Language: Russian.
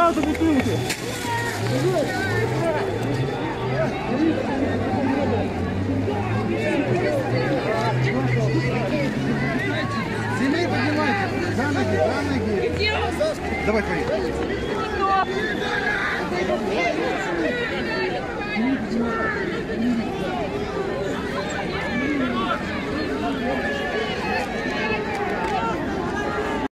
сразу бутылки. Земли поднимайте. За ноги, за ноги. Давай, твои. поехали.